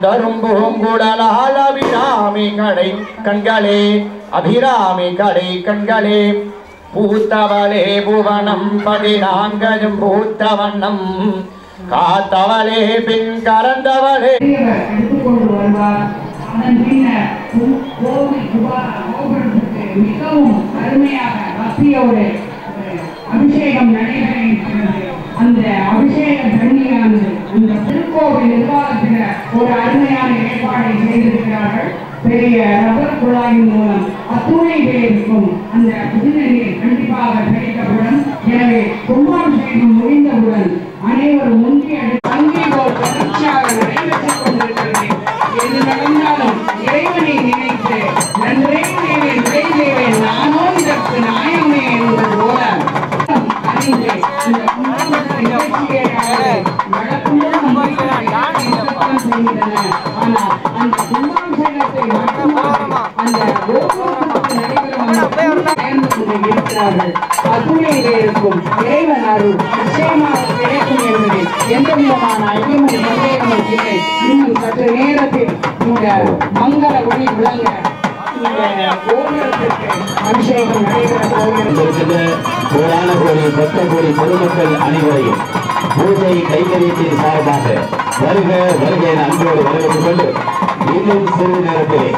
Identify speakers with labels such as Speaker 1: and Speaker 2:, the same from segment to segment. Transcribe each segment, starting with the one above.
Speaker 1: தரும்பூங்குடலால் அபிராமி கடை கண்களே அபிராமி கடை கண்களே. பூத்தவளே புவனம் பதினாங்கரும் பூத்த வண்ணம் காத்தவளே பின் கறந்தவளே
Speaker 2: மிகவும் அருமையாக பக்தியோடு ஒரு அபிஷேகம் நடைபெற அந்த அபிஷேக தண்ணியானது இந்த திருக்கோவில் நிர்வாகத்தின ஒரு அருமையான ஏற்பாடை செய்திருக்கிறார்கள். பெரிய ரப்பர் குழாயின் மூலம் அத்துணை பேருக்கும் அந்த புதிய கண்டிப்பாக கிடைக்கப்படும். எனவே கும்பாபிஷேகம் முடிந்தவுடன் அனைவரும் முந்தைய அங்கே ஒரு தொடர்ச்சியாக நடைபெற்றுக் கொண்டிருக்கிறது எது நடந்தாலும் இறைவனை நினைத்து நன்றே தேவேன் விடை தேவேன் நானோ இதற்கு நாயமே என்பது போல அறிந்து இந்த கும்பாபிஷேக நிகழ்ச்சியை செய்கின்றன ஆனால் அந்த கும்பாபிஷேகத்தை மட்டுமல்ல அந்த கோபுரத்துக்கு நடைபெறும் இருக்கிறார்கள் அத்துணையிலே இருக்கும் இறைவன் அருள் நிச்சயமாக கிடைக்கும் என்பதில் எந்த விதமான ஐயமும் சந்தேகமும் இல்லை. இன்னும் சற்று நேரத்தில் இந்த மங்கள ஒளி விளங்க அபிஷேகம் நடைபெற போகிறது
Speaker 3: கோடான கோடி பக்த கோடி பொதுமக்கள் அனைவரையும் பூஜை கைங்கரியத்தின் சார்பாக வருக வருக என அன்போடு வரவேற்றுக் கொண்டு இன்னும் சிறிது நேரத்திலே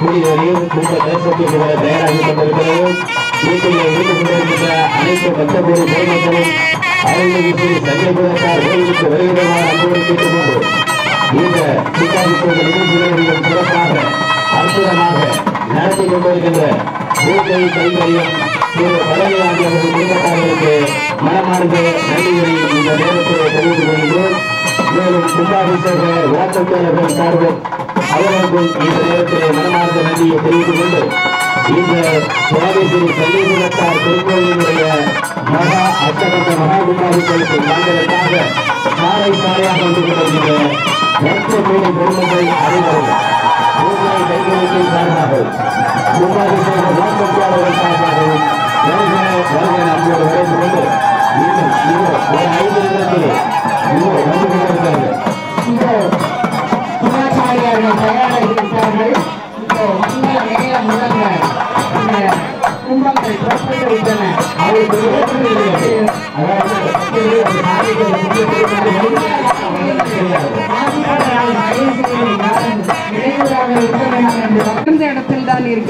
Speaker 3: குடிவரையும் நீர் தேசத்திற்கு வர தயாராகி கொண்டிருக்கிறது. வீட்டிலே இருந்து கொண்டிருக்கின்ற அனைத்து பக்த பொதுமக்களும் அருள்மிகு ஸ்ரீ சஞ்சயபுரத்தார் கோவிலுக்கு வருகிறவாறு அன்போடு கேட்டுக்கொண்டு இந்த சித்தாபிஷேக நிகழ்ச்சிகளிலும் சிறப்பாக அற்புதமாக நடத்தி கொண்டிருக்கின்ற திரு குடும்பத்தார்களுக்கு மனமார்ந்த நன்றிகளை இந்த நேரத்தில் தெரிவித்துக் கொள்கிறோம். மேலும் கும்பாபிஷேக வாக்குச்சாரர்கள் சார்பில் அவர்களுக்கும் இந்த நேரத்தில் மனமார்ந்த நன்றியை தெரிவித்துக் கொண்டு இந்த சுவாமி ஸ்ரீ சல்லீபுரத்தார் திருக்கோயிலுடைய மகா அஷ்டபந்த மகா கும்பாபிஷேகத்தை தாங்களுக்காக சாலை சாலையாக வந்து கொண்டிருக்கிற மற்ற கோடி பெருமக்கள் அனைவரும் பூஜை கைகொழுத்தின் சார்பாகவும் கும்பாபிஷேக வாக்குச்சாரர்கள் சார்பாகவும் வருகிற வருகிற நம்மோடு உரைந்து கொண்டு இன்னும் இன்னும் ஒரு ஐந்து நிமிடத்திலே
Speaker 2: Thank you.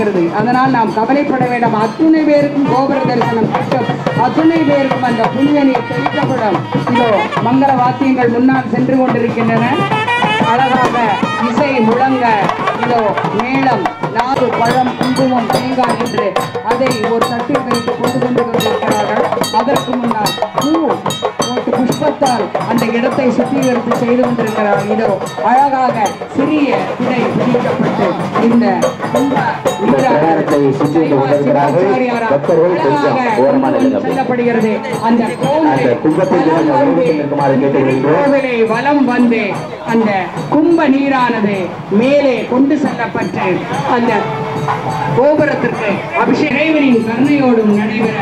Speaker 2: இருக்கிறது. அதனால் நாம் கவலைப்பட வேண்டாம். அத்துணை பேருக்கும் கோபுர தரிசனம் கிட்டும். அத்துணை பேருக்கும் அந்த புனித நீர் தெளிக்கப்படும். இதோ மங்கள வாத்தியங்கள் முன்னால் சென்று கொண்டிருக்கின்றன. அழகாக இசை முழங்க இதோ மேளம் நாடு பழம் குங்குமம் தேங்காய் என்று அதை ஒரு தட்டில் வைத்து கொண்டு கொண்டு வந்திருக்கிறார்கள் அதற்கு முன்னால் பூ புஷ்பத்தால் அந்த இடத்தை சுத்திகரித்து செய்து கொண்டிருக்கிறார்கள் இதோ அழகாக சிறிய குடை பிடிக்கப்பட்டு இந்த. செல்லப்படுகிறது. அந்த கோவிலை வலம் வந்து அந்த கும்ப நீரானது மேலே கொண்டு செல்லப்பட்டு அந்த கோபுரத்திற்கு அபிஷேக இறைவனின் கருணையோடும் நடைபெற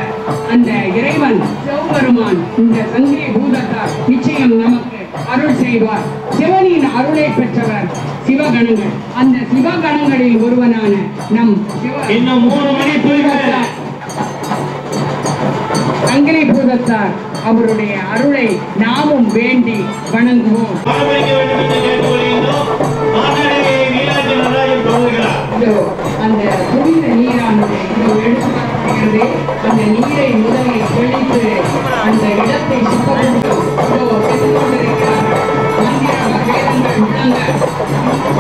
Speaker 2: அந்த இறைவன் சிவபெருமான் இந்த சங்கிலி பூதத்தார் நிச்சயம் நமக்கு அருள் செய்வார். சிவனின் அருளை பெற்றவர் சிவகணங்கள். அந்த சிவகணங்களில் ஒருவனான நம் சிவ
Speaker 1: இன்னும் மூணு மணி
Speaker 2: பூதத்தார் சங்கிலி பூதத்தார் அவருடைய அருளை நாமும் வேண்டி வணங்குவோம்.
Speaker 1: வேண்டும் என்று கேட்டுக்கொள்கின்றோம்.
Speaker 2: புனித நீரானது இதோ எடுத்து வரப்படுகிறது அந்த நீரை முதலில் தெளித்து அந்த இடத்தை சுத்தப்படுத்தி இதோ சென்று கொண்டிருக்கிறார்கள் மந்திர வேதங்கள் முழங்க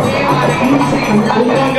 Speaker 2: தேவார இசை முழங்க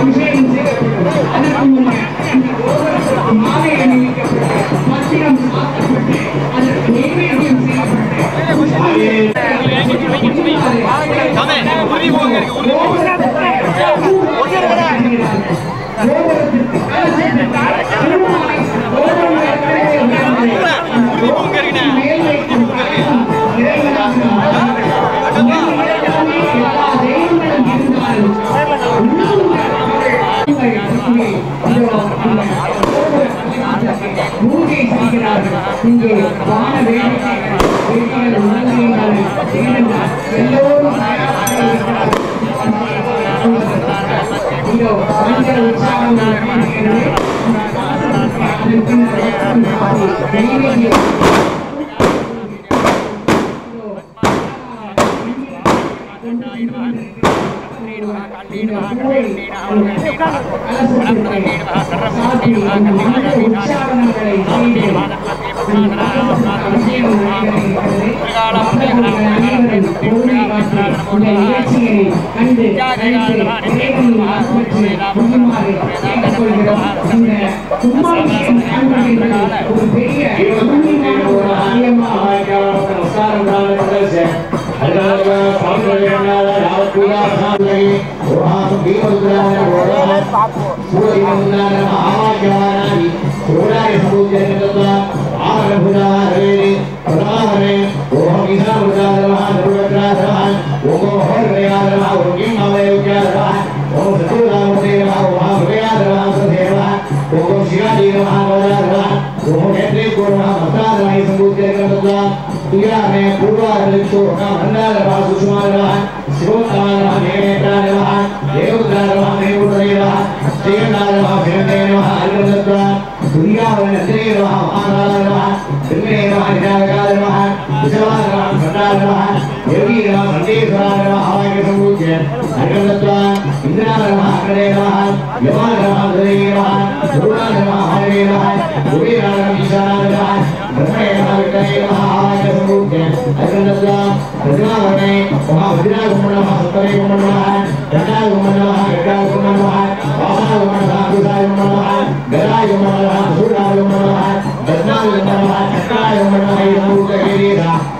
Speaker 1: அபிஷேகம் செய்யப்பட்டது அதற்கு முன்னர் மாலை அணிவிக்கப்பட்டு பத்திரம் சாத்தப்பட்டு அதற்கு நைவேத்தியம் செய்யப்பட்டு கொண்டிருக்கிறது
Speaker 2: அதோடு இந்த கோவிலுக்கு
Speaker 1: இன்னும் பெருமையும் கொள்கிறார்
Speaker 2: உற்சாகம் முழுமையாக அவருடைய
Speaker 1: ஐயா கேளுங்க
Speaker 2: சென்று கொண்டு
Speaker 1: ஐயா வைக்காதீங்க
Speaker 2: அழகிய சிறிய உடை அனைவரும் அதை மேலே சென்று அந்த கோபுரத்தின் அருகில் நின்ற பின்னர் சாத்தப்பட்டு அதற்கு நைவேத்தியம் செய்யப்பட்டு
Speaker 1: பூஜை செய்கிறார்கள் இங்கே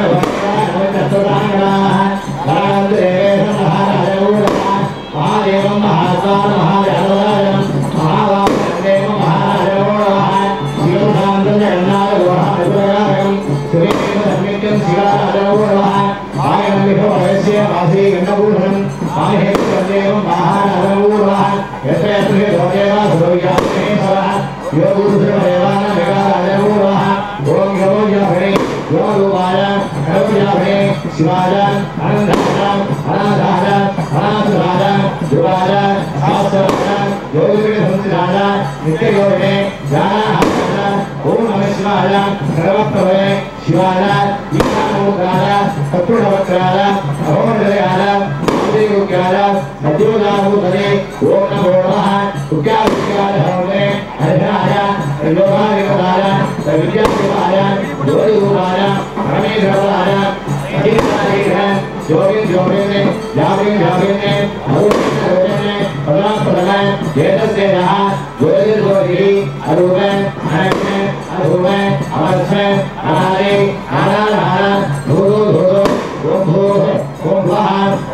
Speaker 1: ಶಿವಾಯ ಈಶಾಮೋಕಾರ ಕಪಿಲವಕ್ಕಾರ ಅಹೋದಯಾರ ಉದ್ಯೋಗ್ಯಾರ ಮಧ್ಯೋದಾಹೂತನೆ ಓಂ ನಮೋ ನಮಃ ಉಗ್ಯಾವಿಕಾರ ಹೌಮೆ ಹರಿಹಾರ ತ್ರಿಲೋಕಾಧಿಪತಾರ ತ್ರವಿದ್ಯಾಧಿಪಾರ ಜ್ಯೋತಿಭೂಪಾರ ಪರಮೇಶ್ವರಾರ ಅಧಿಕಾರೇಣ ಜೋಗಿನ್ ಜೋಗಿನ್ ಜಾಗಿನ್ ಜಾಗಿನ್ सुमन ज्योतिषेनः ज्योतिर्गोरी अरूप अनक्ष अधूम अवस्थ अनारे अनारः भूतो भूतो ओम भूः ओम भः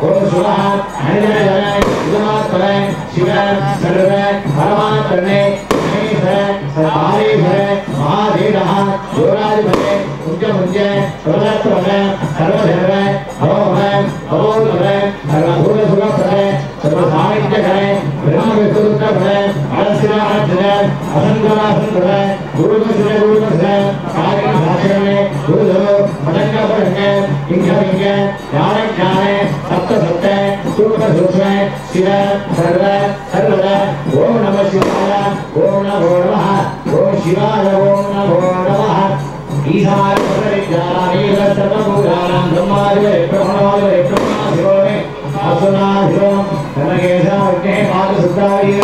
Speaker 1: ओम शुभः हरिजनजन सुधमात्मन शिव सर्व परमात्मने महादेव रहा जोराज ज्योराधिपते मुंज मुंज प्रदत्त सर्वधे ஓம் நம சிவாய ஓம் நமோ நம ஓம் சிவாய ஓம் நமோ நம ஈசாய சர்வபூதானாம் பிரம்மாதிபே பிரம்மணாதிபே பிரம்மாதிபே அசுனாதிபே நமகேசா விக்னே பாத சுத்தாவியே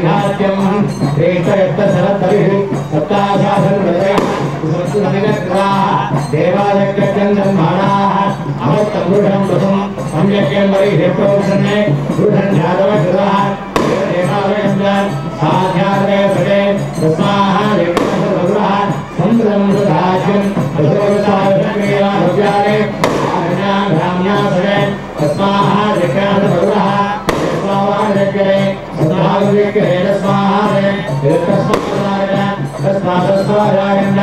Speaker 1: वीराज्यम रेखयत्त सरतभिः सत्ताशासन वदय सरस्तु समिनक्राः देवालयकट्टं ब्रह्माणाः अवत्तं रुढं वसुं सम्यक्यं वरि हेप्रोसन्ने रुढं जातव कृतः देवालयं साध्यालय सदे तस्माः रेखयत्तः संप्रं सुधाज्यं रसोत्साहमेव भव्याले आरण्या ब्राह्म्या सदे तस्माः रेखयत्त उदाहरण स्वाहारे तस्मादारण तस्मादस्वादारण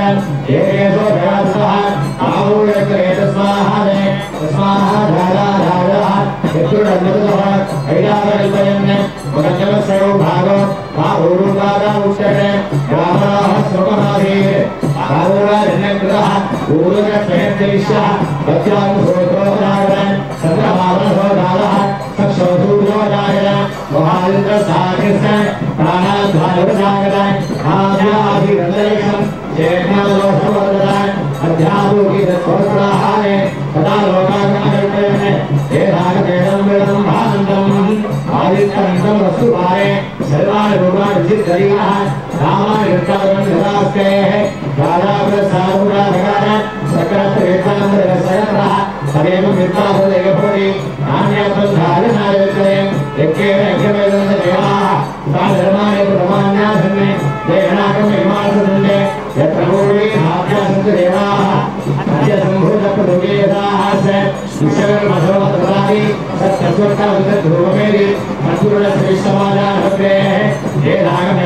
Speaker 1: येसो धरास्वाहा आवुरेत स्वाहारे स्वाहाधाराधारा यत्रुडमृतः ऐरावरिपयन् मुदञ्जलस्यो भागो बाहुरुपादा उच्यते रामाः सुखमाधीर आहुरारण्यकृतः ऊरुरक्षयन्तेश्वः भक्त्यानुभूतोः साकृष्ण प्राणाध्वायुगताय आध्याधिरलेखम चेतनादोषवर्धनाय अध्यापूकी तत्सोत्राहारे तदा लोकाग्रहकर्तव्यने हेदागतेदं वेदं भानन्दम् आदित्यन्तं वस्तुभारे सर्वाणि भूतानि विचित्रलिङ्गः रामाय कृतागं सदास्तेः राजा प्रसादुरा भगवान् राजाप्रसारुराधकार सकलत्रेतान्तरसयत्रः तदेव मित्राभुदेवभूति नान्यबन्धारनायत्रे यज्ञेन यज्ञवेदं देवाः सा धर्माणि प्रमाण्यासन्ने देहनाकं विमासन्ने यत्र पूर्वे भाव्यासन्त देवाः अद्य सम्भूतप्रभुगेदाः स विश्वकर्मसर्वत्रादि सत्तस्वर्गवन्तध्रुवमेदि अन्तुरणश्रेष्ठमाजानभद्रेः हे रागमेलं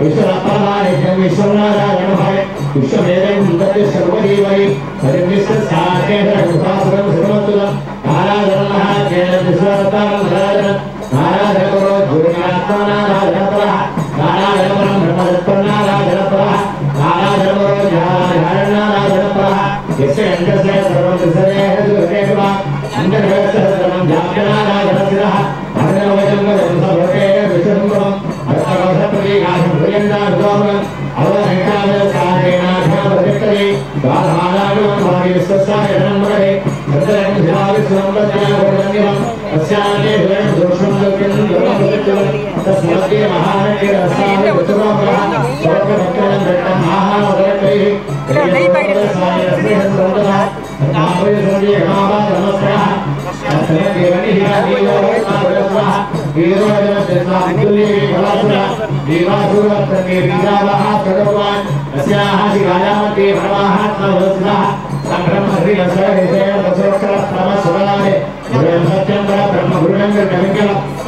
Speaker 1: विश्वनाथमानिध्यं विश्वनाथारणभाय विश्वमेधं मुन्दते सर्वदेवै हरिविश्वसाकेतरगुहासुरं श्रीमत्सुरं नाराधरणः केनविश्वरतां नाराधन नाराधकरो दुर्गात्मनाराधनपरः नाराधनपरं ब्रह्मदत्तनाराधनपरः नाराधनपरो ध्यानाराधनपरः यस्य अङ्गस्य सर्वं तिसरेः दुर्गेव अङ्गस्य सर्वं जाप्यनाराधनशिरः अङ्गवचङ्गं सर्वते ब्रह्म गुरुनंदन कविंगला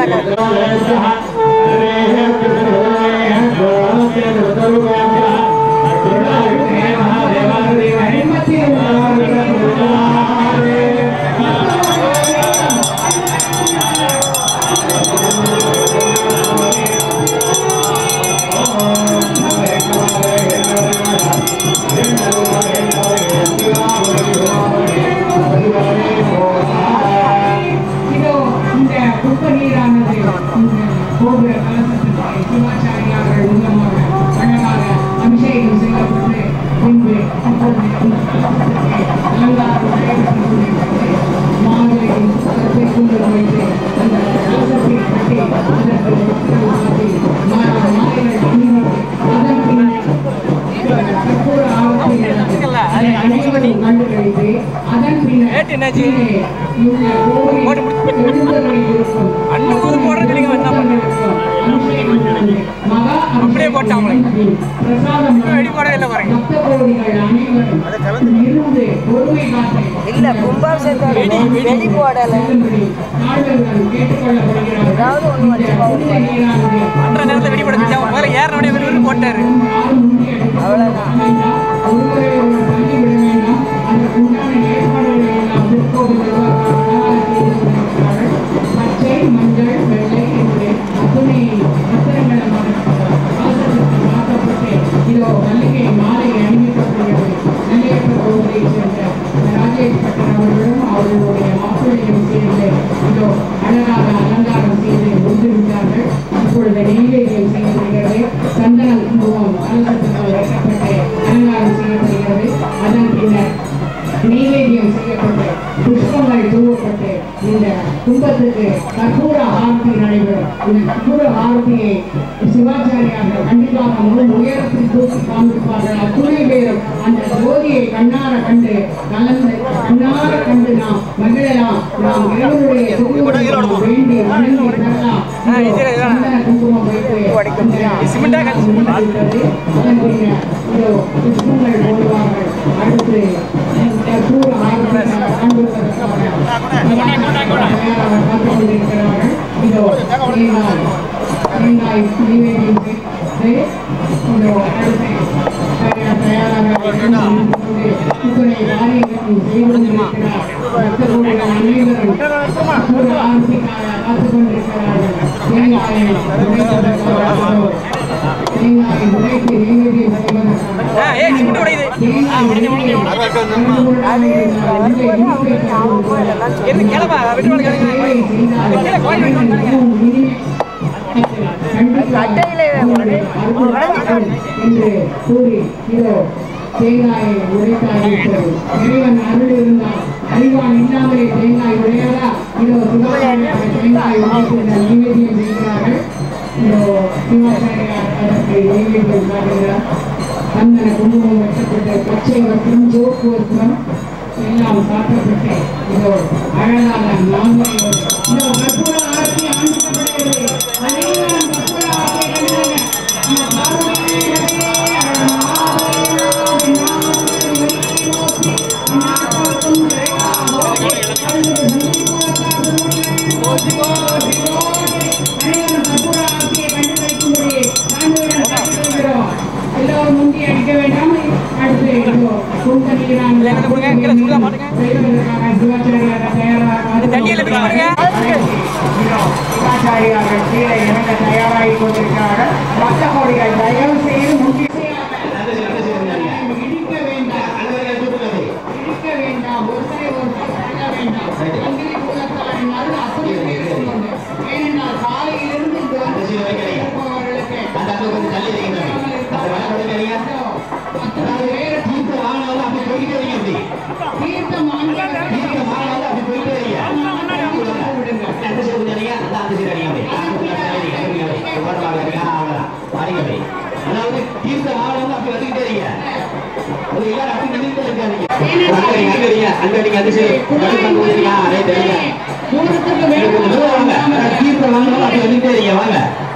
Speaker 2: I'm அவர்களும் அவர்களுடைய மாப்பிள்ளையும் சேர்ந்து இதோ அழகாக அலங்காரம் ஆரத்தியை சிவாச்சாரியார்கள் கண்டிப்பாக முழு உயரத்தில் தூக்கி காண்பிப்பார்கள் அத்துணை பேரும் அந்த ஜோதியை கண்ணார கண்டு கலந்து கண்ணார கண்டு நாம் மகிழலாம். நாம் இறைவனுடைய வேண்டி வணங்கி பெறலாம் குங்குமம் வைத்து புஷ்பங்கள் போடுவார்கள். அடுத்து இதோ தேங்காய் தேங்காய் நெய்வேத்தியம் செய்து இதோ அடுத்து தயார் தயாராக இருந்து இத்துணை காரியங்களும் செய்து கொண்டிருக்கிறார் பக்தர்களுடைய அனைவரும் கற்பூர ஆரத்திக்காக காத்துக் கொண்டிருக்கிறார்கள் தேங்காயை உடைப்பதற்காக தேங்காயை உடைத்து நெய்வேத்தியம் செய்வதற்காக என்று கூறி இதோ தேங்காயை உடைத்தார்கள் இறைவன் அருள் இருந்தால் அறிவான் இல்லாமலே தேங்காய் உடையாதா? இதோ சிவாச்சாரியாக தேங்காய் உடைத்து நைவேத்தியம் செய்கிறார்கள். இதோ சிவாச்சாரியார் அதற்கு நைவேத்தியம் காட்டுகிறார் குங்குமம் பச்சை எல்லாம் இதோ இதோ தயாராகி கொண்டிருக்கிறார்கள். பக்த கோடிகள் தயவு செய்து
Speaker 3: தீர்த்த ஆளுநர் அப்படி வந்துகிட்டே இருங்க அது எல்லாரும் அப்படி நின்றுட்டு இருக்காதீங்க. அங்க அடிங்க அங்க அடிங்க கொஞ்சம் தூரம் வாங்க.
Speaker 2: வேண்டாம்
Speaker 3: தீர்த்த வாங்கணும் அப்படி வந்துகிட்டே வாங்க அப்படி கொஞ்சம் வாங்க. வாங்க
Speaker 2: கொஞ்சம் அந்த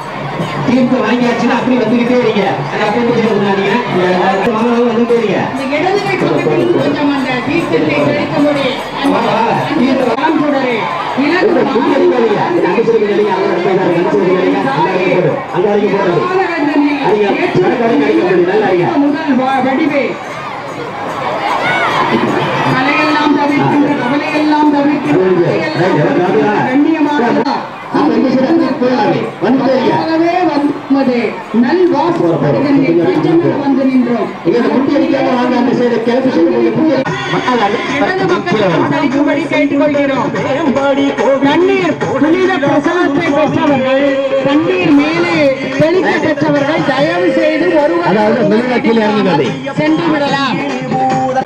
Speaker 2: தீர்த்தத்தை தெளிக்கும்படி அந்த
Speaker 3: வா, வா.
Speaker 2: அந்த
Speaker 3: குட்டி முடியும் நல்லா அடிங்க
Speaker 2: முதல் வடிவே கலையெல்லாம் தவிர்க்கின்ற கவலையெல்லாம் தவிர்க்கின்ற கலையெல்லாம் கண்ணியமானதா
Speaker 3: அந்த இந்த சைடு அந்த போயிடாதே வந்துட்டே இருங்க
Speaker 2: ஆகவே வந்தது நல் வாசப்படுகின்ற பஞ்சமில் வந்து நின்றோம்
Speaker 3: இங்க இந்த குட்டி அடிக்காம வாங்க அந்த சைடு கிழக்கு சைடு கொஞ்சம் குட்டி அடி- மக்கள் அடி-
Speaker 2: இடது
Speaker 3: கீழே
Speaker 2: பக்கத்தில்
Speaker 3: வாங்க.
Speaker 2: தளிக்கும்படி கேட்டுக்கொள்கிறோம் தண்ணீர் புனித பிரசவத்தை பெற்றவர்கள் தண்ணீர் மேலே தெளிக்க பெற்றவர்கள் தயவு செய்து ஒருவர்
Speaker 3: அதாவது மெழுக கீழே இறங்குகிறது
Speaker 2: சென்று விடலாம்
Speaker 3: ஆ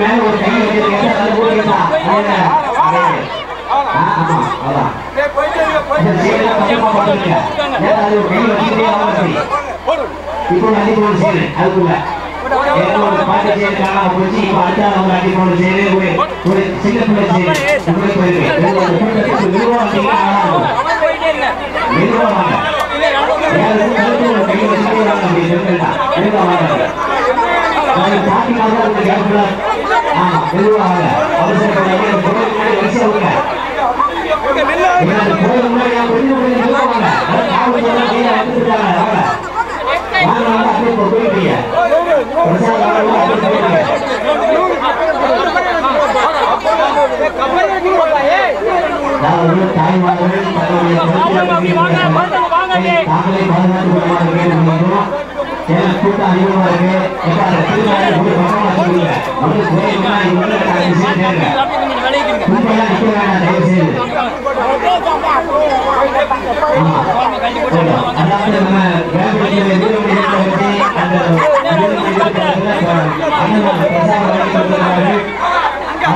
Speaker 3: மேல ஒரு கை வச்சிருக்கீங்க, அது ஓடிடலாம். ஆமா அவ்வளவுதான். ஆமா, டேய் இந்த சீடெல்லாம் பத்திரமா பாத்துங்க ஏன்னா அது ஒரு கை வச்சுக்கிட்டே ஆகாது. இப்போ நான் அடி போட்டு செய்றேன், அதுக்குள்ள. ஏதோ ஒரு பாட்டு செய்யறதுக்காக போச்சு, இப்போ அடுத்த ஆள் அடி போட்டு செய்றேன், ஒரு ஒரு சின்ன பிள்ளை செய்றேன். உள்ள போயிருங்க. மெதுவா வந்தீங்கன்னா மெதுவா வாங்க. யாரும் வாங்க, பாட்டிக்காக தான் இந்த கேப்ல. ஆமா, மெதுவா வாங்க. அவசரப்படாதீங்க. இந்த பொருளுக்கு முன்னாடி. எனக்கு போதும் முன்னாடி நான் கொஞ்சம் கொஞ்சம் மெதுவா வாங்க. அதான் காவல் துறை கீழே வந்துருக்காங்க. வாங்க. வாங்க, வாங்க, அப்படியே போயிட்டீங்க. பிரசாதம் அப்படியே போயிட்டீங்க. அதாவது தாய்மார்கள் தங்களுடைய குழந்தைகளுக்கு தாங்களே பாதுகாத்துக் கொள்ளுமாறு கேட்டுக்கொள்கிறோம். ஏன்னா கூட்டம் அதிகமா இருக்கு. எப்ப அந்த ஒரு பக்கமா உள்ள நிக்க வேண்டாம், தயவு செய்து. அதாவது நம்ம எதிர்ப்பு அந்த நிலையத்தை அண்ணன் பிரசாதம் வழங்கி கொண்டிருக்கிறார்கள். அதை கொண்டு வந்து திருநாளை வழங்கி கொண்டிருக்கிறோம். நிர்வாக துறை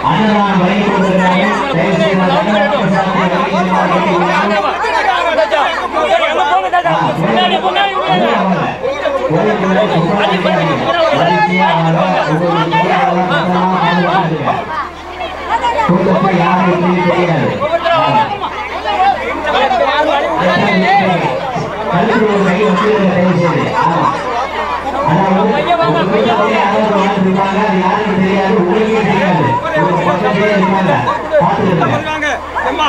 Speaker 3: கும்பலா நிக்காதீங்க. வாங்கோட வந்துட்டீங்க. காவல் துறை கண்டுபிடிச்சிட்டு இருக்காங்க. இங்க இருந்து யாரும் போகாதீங்க. அங்க இருந்து வரிசையா வாங்க. இங்க இருந்து யாரும் உள்ள போகாதீங்க. கோயிலுக்கு பின்னாடி இருந்து வரிசையா வாங்க தயவு செய்து. ஆ, வரிசையா கூப்பிட்டு போங்க. அதாவது வேம்படித்துறை வீரர்கள் வீட்டு முன்னாடி அன்னதானம் வழங்கி கொண்டிருக்கிறார்கள். தயவு செய்து அந்த அன்னதான பிரசாதத்தை வழங்கி செல்லுமாறு கேட்டுக்கொள்கிறோம். கூட்டத்தை யாரும் தெரியாது கழுத்து ஒரு கை வச்சிருக்க தயவு செய்து ஆமா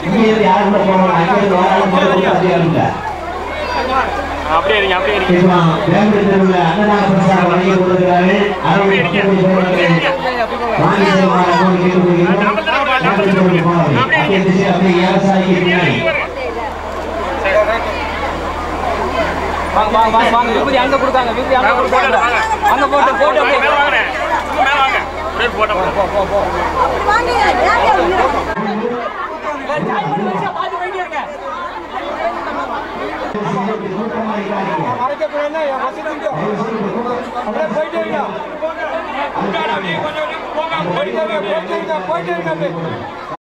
Speaker 3: அந்த குப்பை போடுவாங்க. சரி, கோயில் முன்னாடி அந்த குப்பை போடுவாங்க. அப்படியே இருங்க. உள்ள அப்படியே இருங்க.
Speaker 4: அப்படியே அப்படியே
Speaker 3: இப்போ வேம்படி தெருவில் அன்னதான பிரசாதம் வழங்கி பக்கத்தில் போடுவார்கள். வாங்கி போனார்கள். அப்படியே திசை அப்படியே விவசாயிக்கு பின்னாடி.
Speaker 4: வாங்க வாங்க வாங்க வாங்க விபூதி அங்க கொடுத்தாங்க விபூதி அங்க கொடுத்தாங்க. அங்க போட்டு போட்டு அப்படியே வாங்க மேல வாங்க. அப்படியே போட்டு போ போ போ
Speaker 3: கூட்டமா இருக்காதீங்க.
Speaker 4: போயிட்டே இருங்க போயிட்டே இருங்க